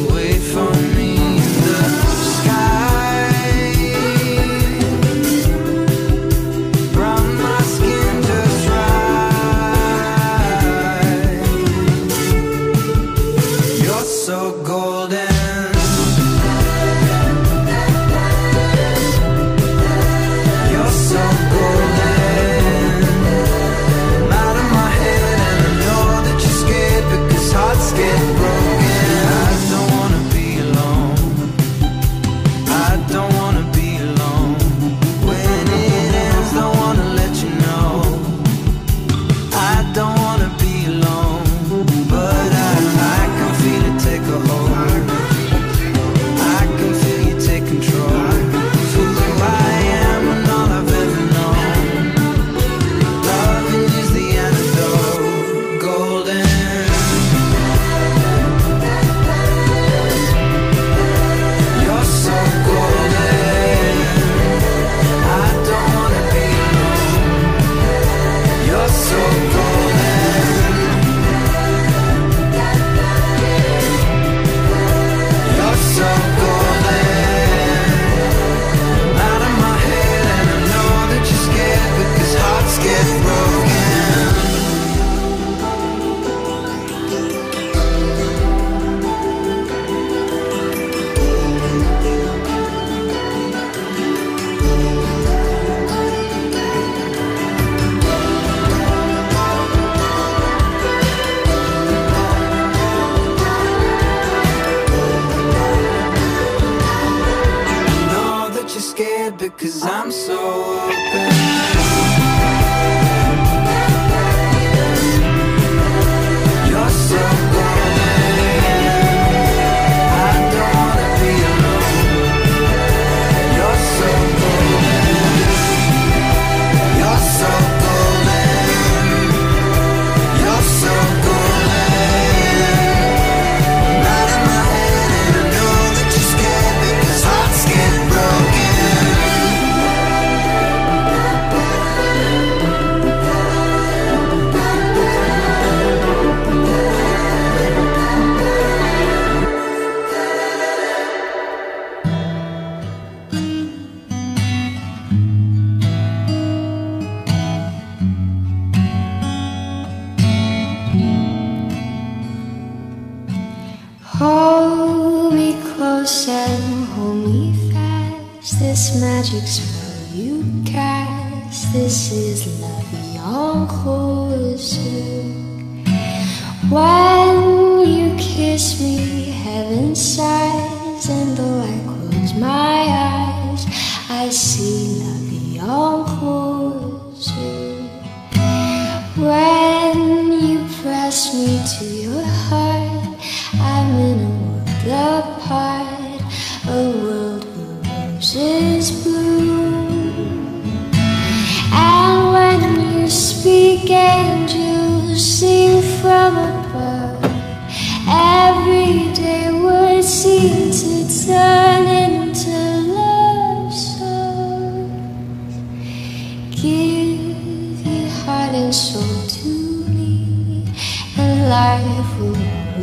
away. because I'm so magic spell you cast. This is Vie en Rose. When you kiss me, heaven sighs, and though I close my eyes, I see Vie en Rose. When you press me to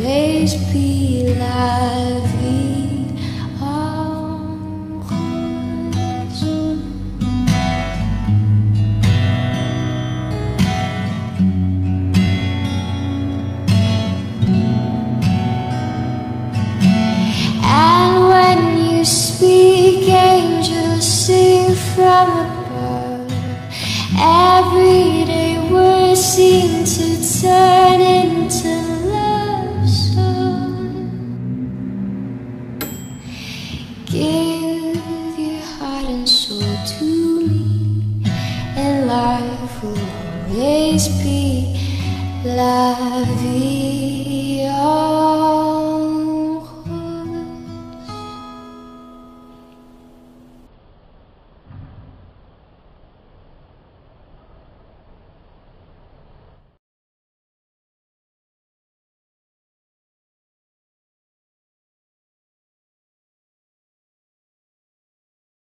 rose. And when you speak, angels sing from above. Everyday words seem to turn Give your heart and soul to me, and life will always be la vie